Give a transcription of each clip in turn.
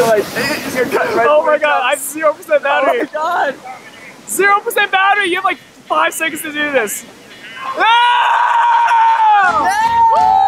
Oh, oh my god, I 0% battery. Oh my god. 0% battery. You have like five seconds to do this. Ah! Yeah!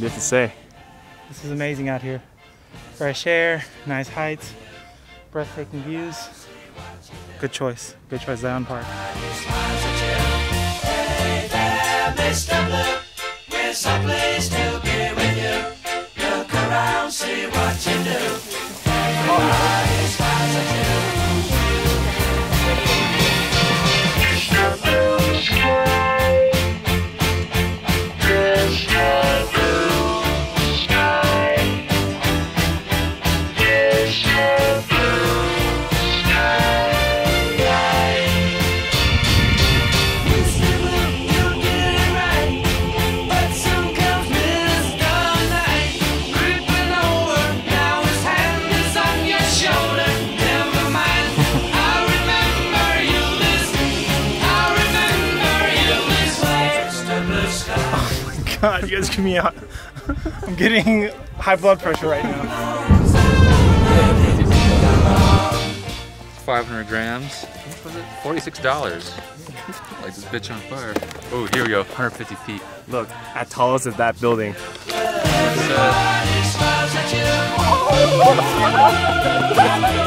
You have to say. This is amazing out here. Fresh air, nice heights, breathtaking views. Good choice. Good choice, Zion Park. Hey there, Oh my god, you guys give me out. I'm getting high blood pressure right now. 500 grams. Was it? $46. Like this bitch on fire. Oh, here we go, 150 feet. Look, at tallest of that building.